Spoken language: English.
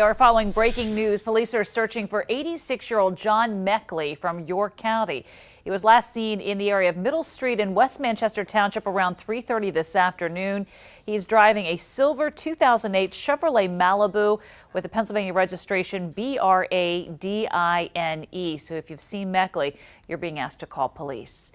We are following breaking news. Police are searching for 86 year old John Meckley from York County. He was last seen in the area of Middle Street in West Manchester Township around 3:30 this afternoon. He's driving a silver 2008 Chevrolet Malibu with a Pennsylvania registration BRADINE. So if you've seen Meckley, you're being asked to call police.